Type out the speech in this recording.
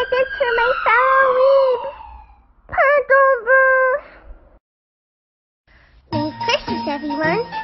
did this to my fellow weebs. Merry Christmas, everyone.